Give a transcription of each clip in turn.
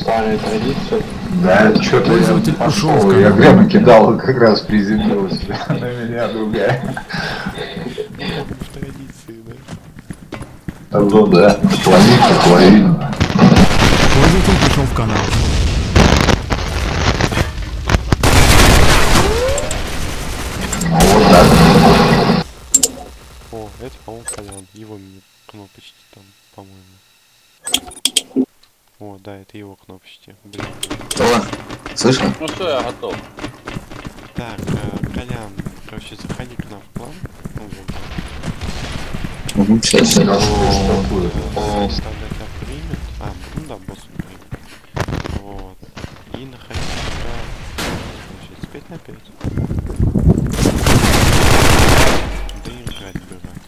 старая традиция. Да, что-то Пользователь я ушел пошел, я прямо кидал, как раз приземлился на меня другая. В традиции, да? Ну да, планета половина. Пользователь пришел в канал. Ну вот так. О, это, по-моему, Колян. Его мне кнопочки там, по-моему. О, да, это его кнопочки. Блин. О, слышал? Ну что, я готов. Так, э, Колян, короче, заходи к нам в клан. Ну. Угу, сейчас, Что будет? Тебя примет. А, ну да, босс примет. Вот. И находи себя, значит, 5 на 5. Да и играть бывает.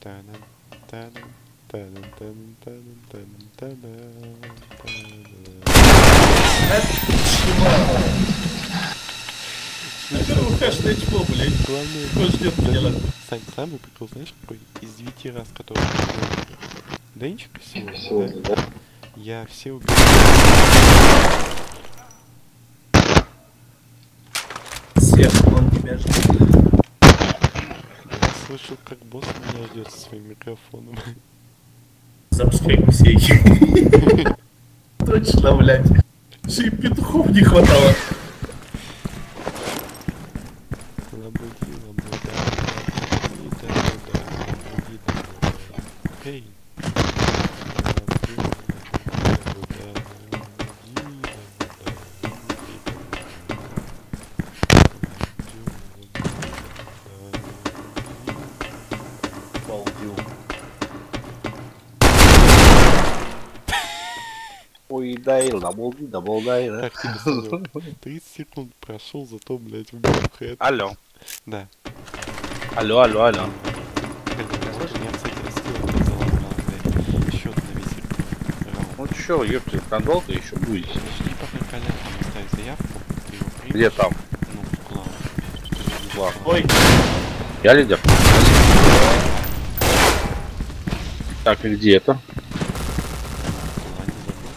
Та-дам. Хэшное чмо, блядь. Главное, Кто ждет меня? Сань, самый прикол, знаешь, какой? Из девяти раз, делал Денчика сегодня, да? Я все убил. Всех, он тебя ждет. Слышал, как босс меня ждет со своим микрофоном. Запуск Алексей. Точно, блядь. Же и петухов не хватало. Ламбоги, ламбода, ламбоги, да, да, ламбоги, да, да. Эй! Ой, дай, дабл, дабл, дай, да? Так, тебе сказал. 30 секунд прошел, зато, блядь, убил хэт. Алло. Да. Алло, алло, алло. Блин, вот у меня, кстати, растила заломала, блядь, счет на весь раунд. Ну чё, ёпты, надолго еще будете? Жди, пока Колян там оставит заявку, ты его примешь. Где там? Ну, в. Ладно. Ой, Я лидер. Так, и где это? В клане забыл.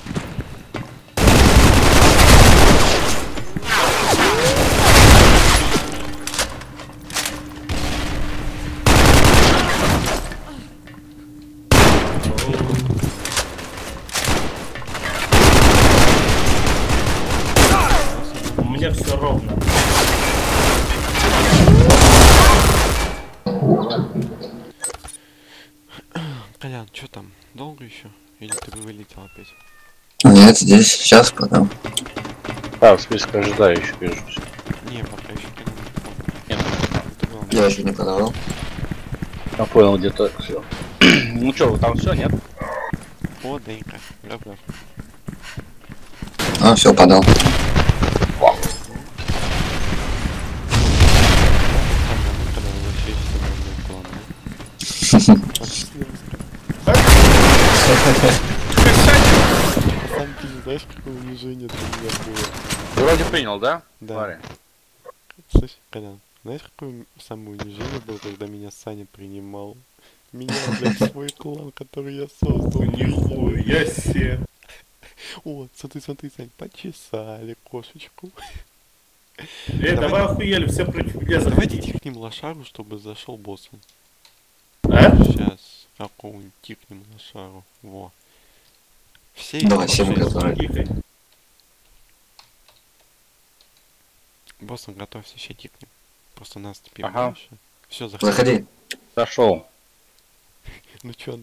Меня все ровно. Колян, что там? Долго еще? Или ты бы вылетел опять? Нет, здесь, сейчас потом. А, в списке ожидающих вижу. Не, пока еще не Нет. Я еще не подавал. Я понял, где-то все. ну чё, там все, нет? О, Денька. Гав-гав. А, все, подал. Сам знаешь, какое унижение для меня было. Вроде принял, да? Да. Слышь, Колян, знаешь, какое самое унижение было, когда меня Саня принимал? Меня, блядь, свой клан, который я создал. Нихуя себе. О, смотри, смотри, Сань, почесали кошечку. Эй, давай охуели, все против меня Давайте тикнем лошару, чтобы зашел босс. А? Сейчас какого-нибудь тикнем лошару. Во. Все идут. готовы. Тихо. Боссом готовься, все тикнем. Просто нас теперь Ага. больше. Все, заходи. Заходи. Зашел. Ну чё,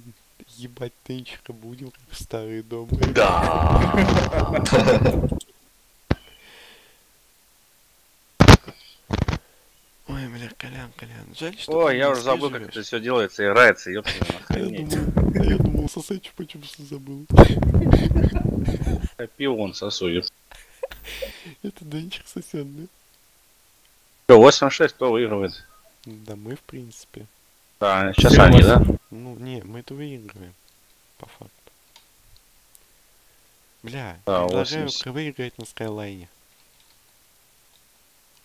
ебать тынчика будем, как в старые добрые. Ой, бля, Колян, Колян, жаль, что Ой, ты я уже забыл, как слеживаешь. это все делается, играется, ёпта, А я охренеть. думал, а я думал, сосать что забыл. Я Пион сосу, ёпта. Это Денчик сосед, да? Чё, 8-6, кто выигрывает? Да мы, в принципе. Да, сейчас они, да? Ну, не, мы это выигрываем. По факту. Бля, Да, предлагаю 80. выиграть на Скайлайне.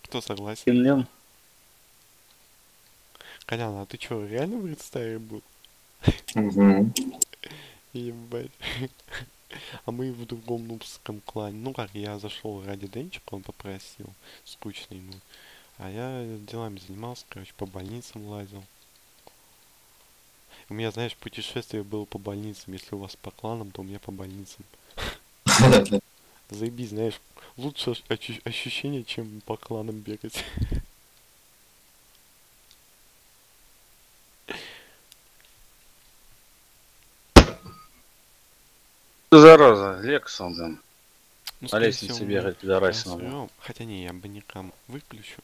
Кто согласен? Кинем. Колян, а ты чё, реально в Редстаре был? Угу. Ебать. А мы в другом нубском клане. Ну как, я зашел ради Денчика, он попросил. Скучный ему. А я делами занимался, короче, по больницам лазил. У меня, знаешь, путешествие было по больницам. Если у вас по кланам, то у меня по больницам. Заебись, знаешь, лучше ощ- ощу- ощущение, чем по кланам бегать. Зараза, блин. Ну, На лестнице мы пидорасина. Хотя не, я бы никому выключу